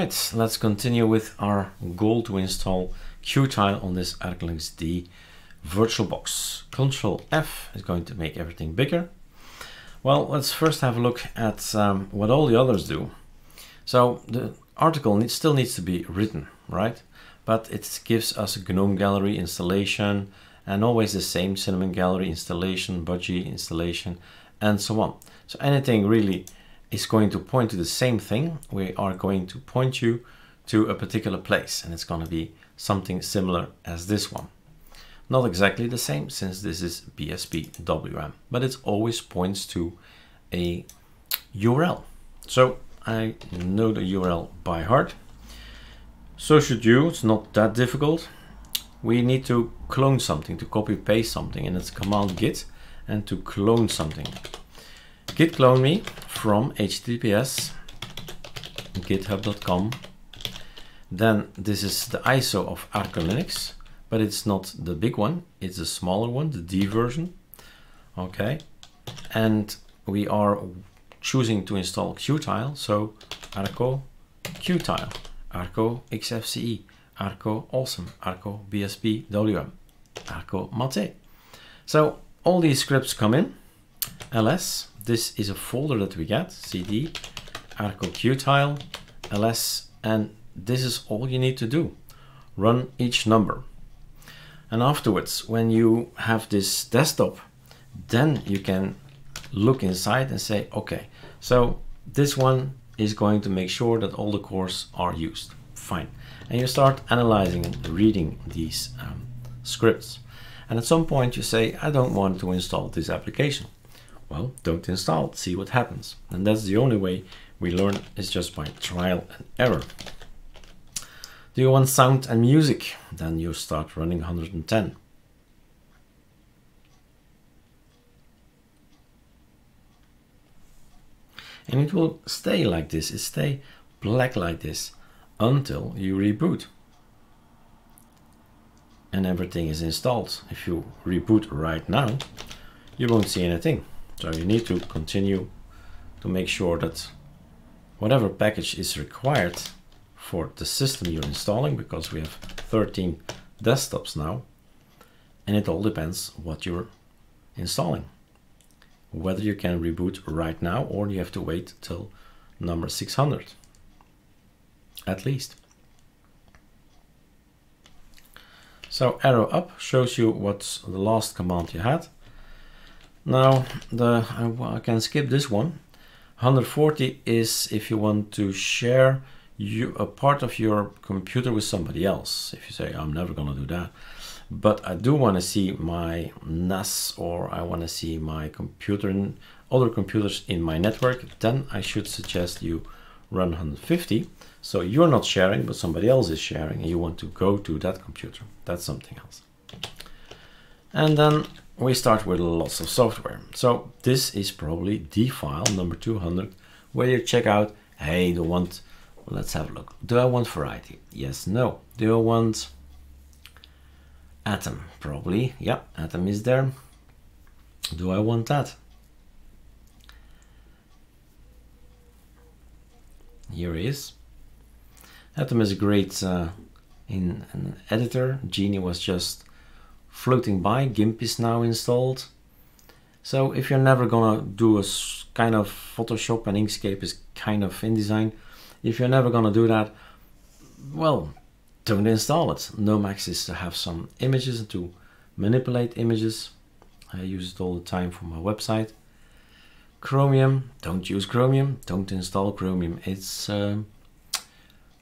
right, let's continue with our goal to install Qtile on this ArcoLinux D VirtualBox. Control F is going to make everything bigger. Well, let's first have a look at um, what all the others do. So the article needs, still needs to be written, right? But it gives us a GNOME gallery installation and always the same Cinnamon gallery installation, Budgie installation, and so on. So anything really is going to point to the same thing. We are going to point you to a particular place and it's going to be something similar as this one. Not exactly the same since this is BSP WM, but it always points to a URL. So I know the URL by heart. So should you, it's not that difficult. We need to clone something, to copy paste something, and it's command git and to clone something. Git clone me from https github.com. Then this is the ISO of Arco Linux but it's not the big one. It's a smaller one, the D version. Okay. And we are choosing to install Qtile. So Arco Qtile, Arco XFCE, Arco Awesome, Arco BSP WM, Arco Mate. So all these scripts come in. ls, this is a folder that we get, cd, Arco Qtile, ls, and this is all you need to do. Run each number. And afterwards, when you have this desktop, then you can look inside and say, okay, so this one is going to make sure that all the cores are used. Fine. And you start analyzing and reading these um, scripts. And at some point you say, I don't want to install this application. Well, don't install see what happens. And that's the only way we learn is just by trial and error. Do you want sound and music? Then you start running 110. And it will stay like this, it stay black like this until you reboot. And everything is installed. If you reboot right now, you won't see anything. So you need to continue to make sure that whatever package is required for the system you're installing because we have 13 desktops now and it all depends what you're installing. Whether you can reboot right now or you have to wait till number 600 at least. So arrow up shows you what's the last command you had now the I, I can skip this one 140 is if you want to share you a part of your computer with somebody else. If you say, I'm never going to do that. But I do want to see my NAS or I want to see my computer and other computers in my network, then I should suggest you run 150. So you're not sharing, but somebody else is sharing and you want to go to that computer. That's something else. And then we start with lots of software. So this is probably the file number 200 where you check out, hey, do I want Let's have a look. Do I want variety? Yes, no. Do I want atom? Probably. Yeah, atom is there. Do I want that? Here is. Atom is a great uh, in an editor. Geany was just floating by. GIMP is now installed. So if you're never gonna do a kind of Photoshop and Inkscape is kind of InDesign, if you're never to do that, well, don't install it. Nomacs is to have some images and to manipulate images. I use it all the time for my website. Chromium, don't use Chromium. Don't install Chromium. It's uh,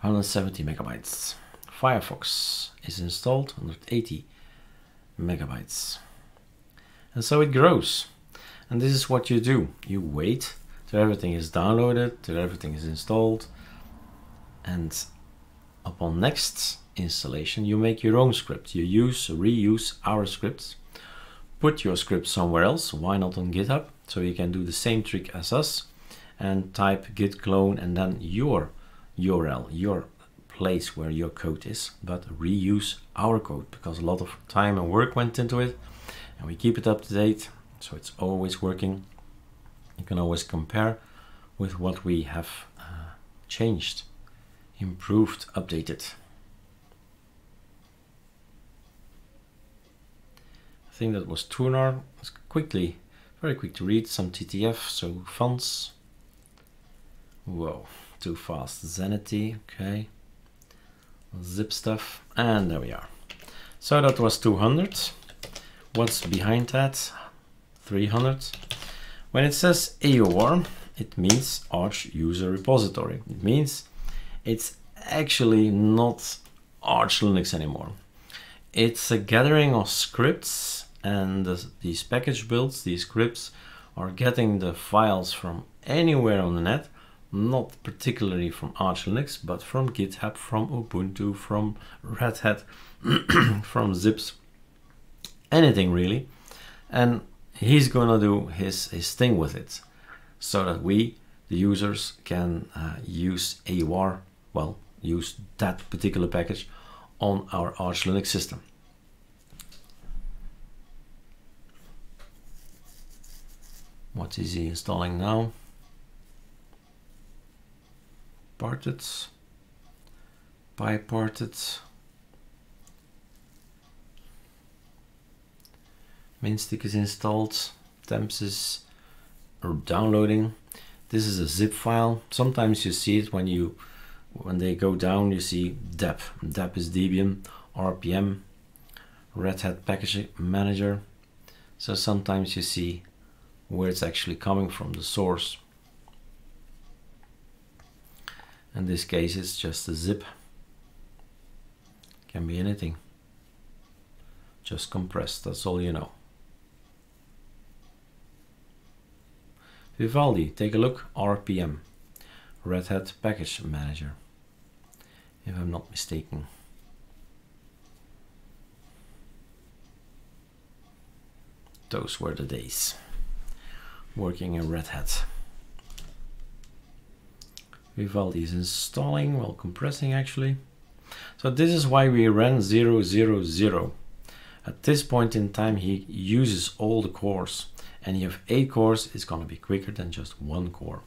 170 megabytes. Firefox is installed, 180 megabytes. And so it grows. And this is what you do. You wait till everything is downloaded, till everything is installed, and upon next installation you make your own script you use reuse our scripts put your script somewhere else why not on github so you can do the same trick as us and type git clone and then your url your place where your code is but reuse our code because a lot of time and work went into it and we keep it up to date so it's always working you can always compare with what we have uh, changed improved, updated. I think that was Thunar. It's quickly, very quick to read. Some TTF, so fonts. Whoa, too fast. Zenity, okay. Zip stuff, and there we are. So that was 200. What's behind that? 300. When it says AUR, it means Arch User Repository. It means it's actually not Arch Linux anymore. It's a gathering of scripts and the, these package builds, these scripts are getting the files from anywhere on the net, not particularly from Arch Linux, but from GitHub, from Ubuntu, from Red Hat, from Zips, anything really. And he's gonna do his, his thing with it so that we, the users, can uh, use AUR, well, use that particular package on our Arch Linux system. What is he installing now? Parted, PyParted, Mintstick is installed, temps is downloading. This is a zip file. Sometimes you see it when you when they go down you see deb. deb is Debian, RPM, Red Hat Package Manager. So sometimes you see where it's actually coming from, the source. In this case it's just a zip. Can be anything. Just compressed, that's all you know. Vivaldi, take a look, RPM, Red Hat Package Manager, if I'm not mistaken. Those were the days working in Red Hat. Vivaldi is installing while compressing actually. So this is why we ran 000. At this point in time he uses all the cores and you have eight cores, it's going to be quicker than just one core.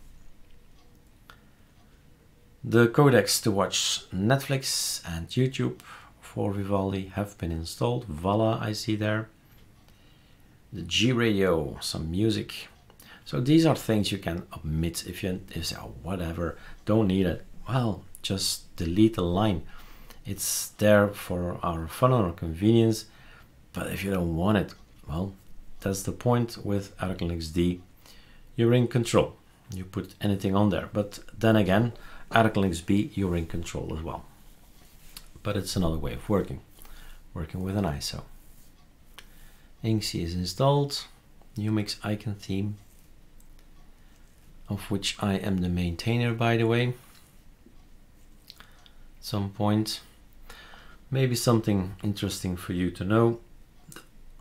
The codecs to watch Netflix and YouTube for Vivaldi have been installed. Vala I see there. The G radio, some music. So these are things you can omit if you, if you say, oh, whatever, don't need it. Well, just delete the line. It's there for our fun or convenience, but if you don't want it, well, that's the point with ArcoLinux D. You're in control. You put anything on there. But then again, ArcoLinux B, you're in control as well. But it's another way of working. Working with an ISO. INXI is installed. Numix icon theme. Of which I am the maintainer, by the way. Some point. Maybe something interesting for you to know.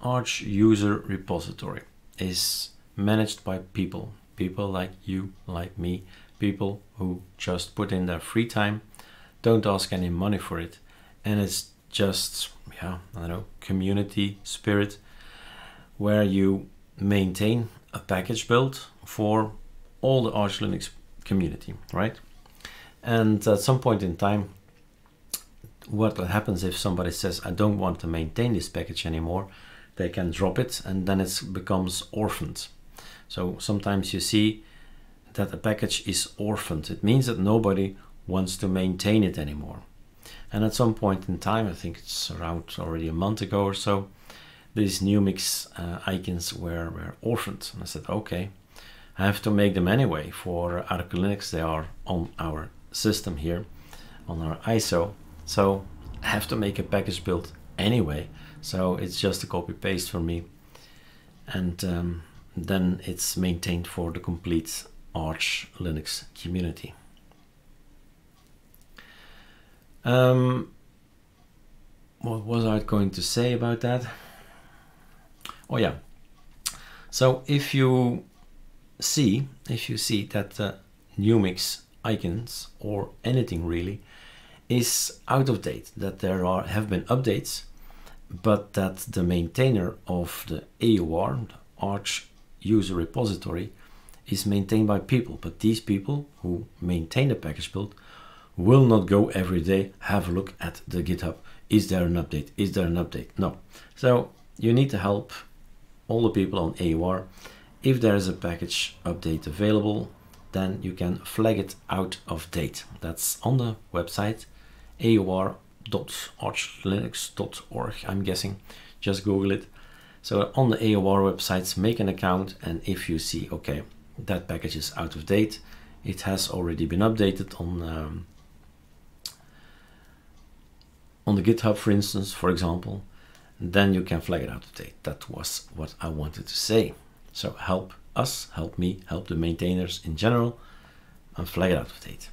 Arch user repository is managed by people, people like you, like me, people who just put in their free time, don't ask any money for it, and it's just, yeah, I don't know, community spirit where you maintain a package build for all the Arch Linux community, right? And at some point in time, what happens if somebody says, I don't want to maintain this package anymore, they can drop it and then it becomes orphaned. So sometimes you see that a package is orphaned. It means that nobody wants to maintain it anymore. And at some point in time, I think it's around already a month ago or so, these Numix uh, icons were, were orphaned. And I said, okay, I have to make them anyway for Arch Linux. They are on our system here, on our ISO. So I have to make a package build anyway. So it's just a copy paste for me. And um, then it's maintained for the complete Arch Linux community. Um, what was I going to say about that? Oh yeah. So if you see, if you see that the Numix icons or anything really is out of date, that there are have been updates but that the maintainer of the AUR, the Arch user repository, is maintained by people. But these people who maintain the package build will not go every day, have a look at the GitHub. Is there an update? Is there an update? No. So you need to help all the people on AUR. If there is a package update available, then you can flag it out of date. That's on the website aur.archlinux.org, I'm guessing. Just Google it. So on the AUR websites, make an account, and if you see, okay, that package is out of date, it has already been updated on um, on the GitHub, for instance, for example, then you can flag it out of date. That was what I wanted to say. So help us, help me, help the maintainers in general, and flag it out of date.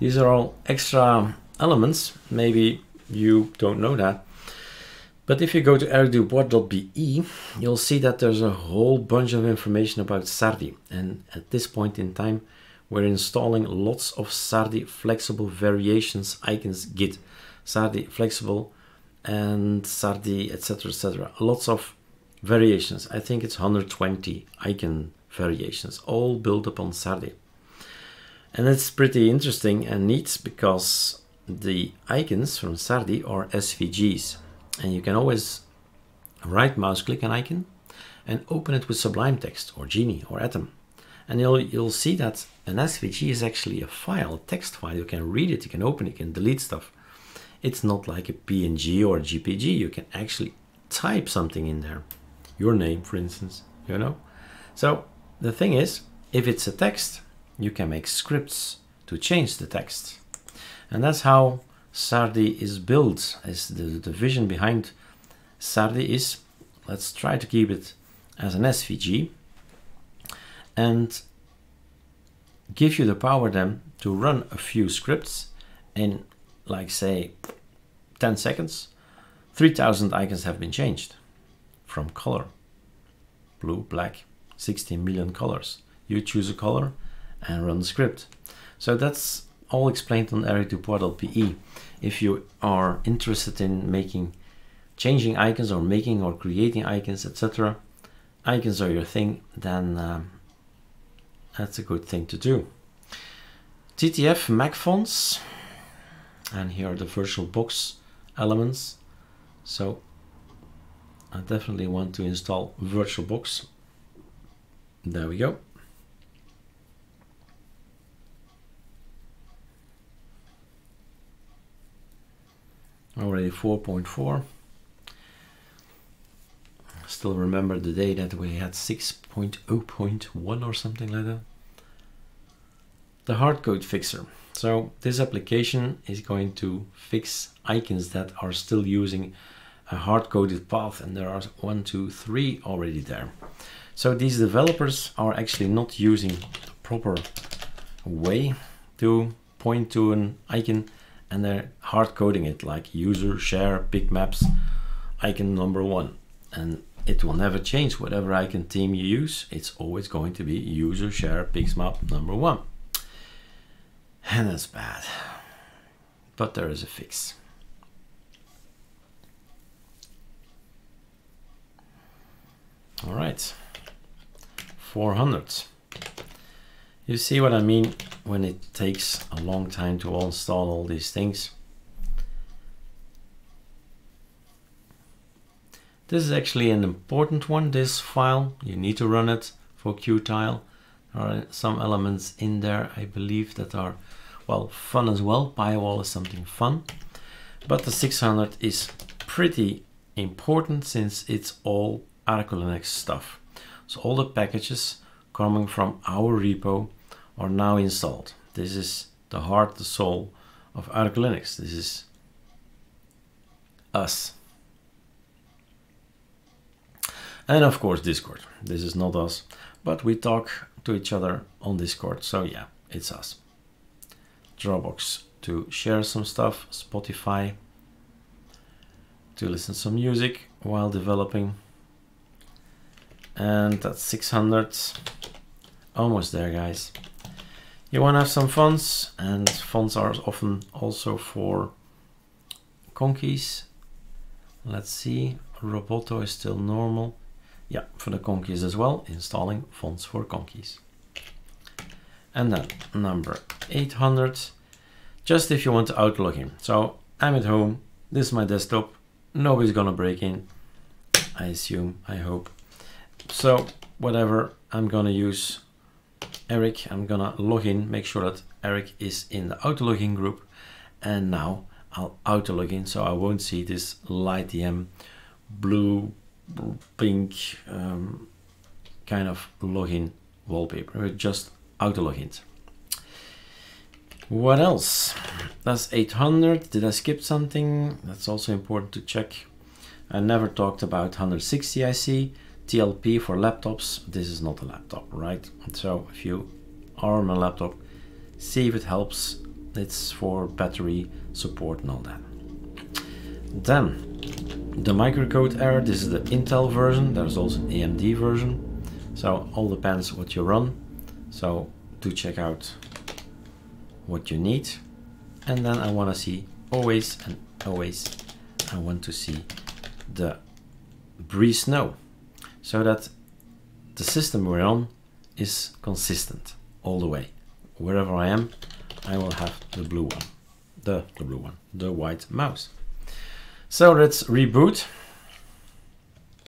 These are all extra elements. Maybe you don't know that. But if you go to ericdubois.be, you'll see that there's a whole bunch of information about Sardi. And at this point in time, we're installing lots of Sardi flexible variations icons git. Sardi flexible and Sardi, etc., etc. Lots of variations. I think it's 120 icon variations, all built upon Sardi. And it's pretty interesting and neat because the icons from Sardi are SVGs. And you can always right mouse click an icon and open it with Sublime Text or Geany or Atom. And you'll, you'll see that an SVG is actually a file, a text file. You can read it, you can open it, you can delete stuff. It's not like a PNG or a JPG. You can actually type something in there. Your name, for instance, you know? So the thing is, if it's a text, you can make scripts to change the text. And that's how Sardi is built. Is the, the vision behind Sardi is, let's try to keep it as an SVG and give you the power then to run a few scripts in like say 10 seconds 3000 icons have been changed from color blue black 16 million colors you choose a color and run the script. So that's all explained on ericdubois.be. If you are interested in making, changing icons or making or creating icons, etc., icons are your thing, then um, that's a good thing to do. TTF Mac fonts, and here are the VirtualBox elements. So I definitely want to install VirtualBox. There we go. already 4.4 still remember the day that we had 6.0.1 or something like that? The hardcode fixer. So this application is going to fix icons that are still using a hard-coded path and there are one two three already there. So these developers are actually not using the proper way to point to an icon and they're hard coding it like user share pixmaps icon number one. And it will never change. Whatever icon theme you use it's always going to be user share pixmap number one. And that's bad. But there is a fix. All right. 400 you see what I mean when it takes a long time to install all these things. This is actually an important one, this file. You need to run it for Qtile. There are some elements in there, I believe, that are, well, fun as well. Pywal is something fun. But the 600 is pretty important since it's all Arco Linux stuff. So all the packages coming from our repo are now installed. This is the heart, the soul of ArcoLinux. This is us. And of course Discord. This is not us, but we talk to each other on Discord. So yeah, it's us. Dropbox to share some stuff, Spotify to listen some music while developing. And that's 600. Almost there, guys you want to have some fonts and fonts are often also for conkys let's see roboto is still normal yeah, for the Conkys as well, installing fonts for Conkys. And then number 800, just if you want to auto in. So I'm at home, this is my desktop, nobody's gonna break in, I assume, I hope. So whatever, I'm gonna use Eric, I'm gonna log in, make sure that Eric is in the auto login group. And now I'll auto login so I won't see this LightDM blue, pink um, kind of login wallpaper. just auto logins. What else? That's 800. Did I skip something? That's also important to check. I never talked about 160 I see. TLP for laptops. This is not a laptop, right? So if you are on a laptop, see if it helps. It's for battery support and all that. Then the microcode error. This is the Intel version. There's also an AMD version. So all depends what you run. So do check out what you need. And then I want to see always and always I want to see the Breeze Snow so that the system we're on is consistent all the way. Wherever I am, I will have the blue one, the, the blue one, the white mouse. So let's reboot.